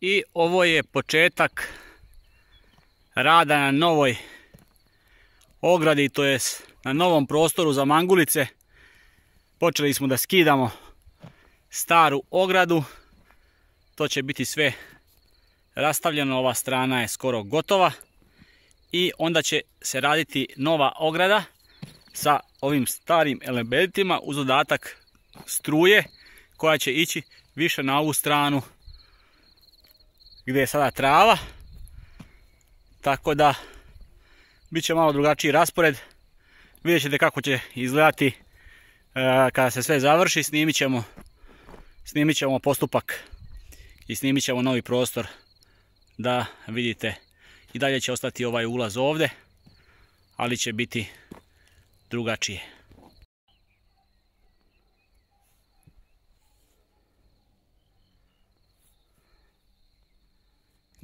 I ovo je početak rada na novoj ogradi, to je na novom prostoru za mangulice. Počeli smo da skidamo staru ogradu. To će biti sve rastavljeno, ova strana je skoro gotova. I onda će se raditi nova ograda sa ovim starim elementima uz dodatak struje koja će ići više na ovu stranu gdje je sada trava. Tako da bit će malo drugačiji raspored. Vidjet ćete kako će izgledati e, kada se sve završi. Snimit ćemo, snimit ćemo postupak i snimit ćemo novi prostor da vidite i dalje će ostati ovaj ulaz ovdje, ali će biti drugačije.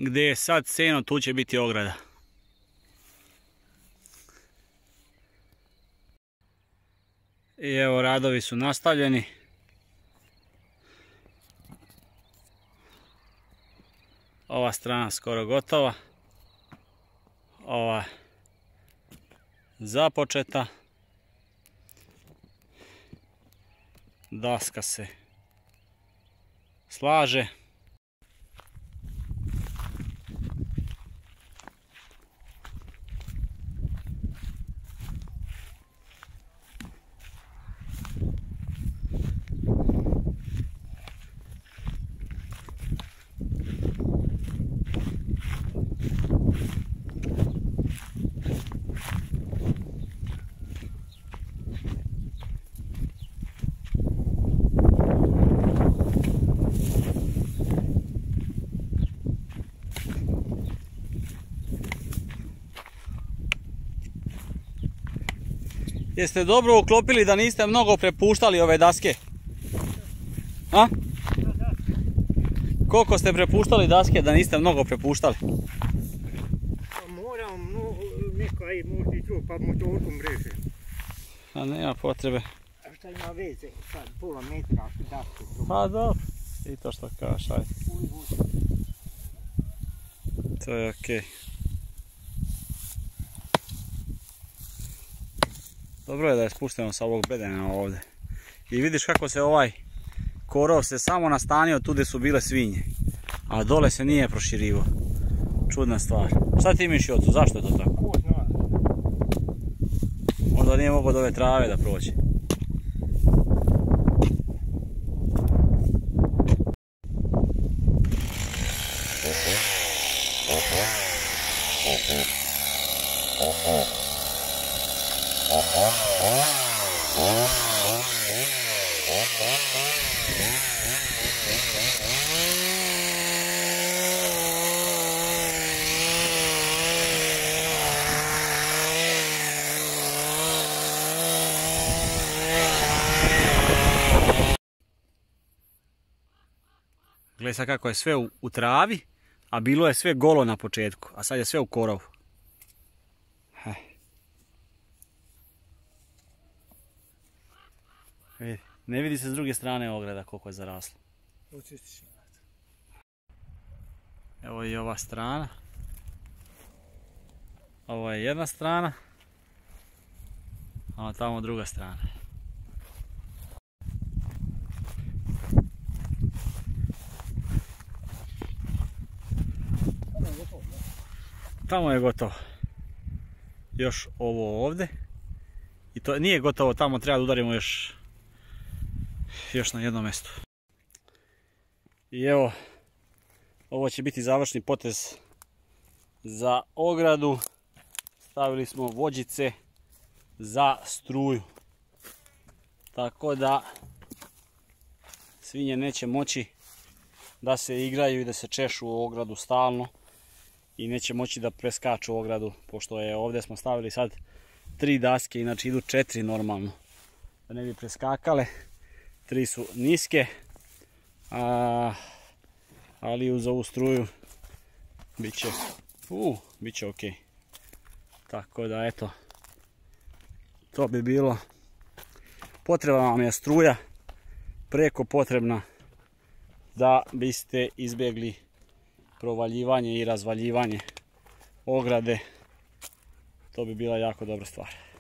Gdje je sad seno, tu će biti ograda. I evo radovi su nastavljeni. Ova strana skoro gotova. Ova započeta. Daska se slaže. Jeste dobro uklopili da niste mnogo prepuštali ove daske? A? Koliko ste prepuštali daske da niste mnogo prepuštali? Pa moram, no, neka i možda i to, pa motorkom mreže. A nema potrebe. A šta ima veze sad, pola metra daske? Pa dobro. I to što kažeš, ajde. To je okej. Dobro je da je spušteno sa ovog bedena ovdje. I vidiš kako se ovaj korov se samo nastanio tu gdje su bile svinje. A dole se nije proširivo. Čudna stvar. Šta ti miši ocu, zašto je to tako? Onda nije mogao do ove trave da prođe. Gledaj sad kako je sve u, travi, a bilo je sve golo na početku, a sad je sve u korovu. Heh. Vidi, Ne vidi se s druge strane ograda koliko je zaraslo. Evo i ova strana. Ovo je jedna strana. A tamo druga strana. Tamo je gotovo. Još ovo ovdje. I to nije gotovo, tamo treba da udarimo još još na jednom mjestu. I evo, ovo će biti završni potez za ogradu. Stavili smo vođice za struju. Tako da svinje neće moći da se igraju i da se češu u ogradu stalno i neće moći da preskaču ogradu pošto je ovdje smo stavili sad tri daske, inače idu četiri normalno da ne bi preskakale. Tri su niske, a, ali uz ovu struju bit će, uh, bit će ok. Tako da eto, to bi bilo. Potrebna vam je struja, preko potrebna da biste izbjegli provaljivanje i razvaljivanje ograde. To bi bila jako dobra stvar.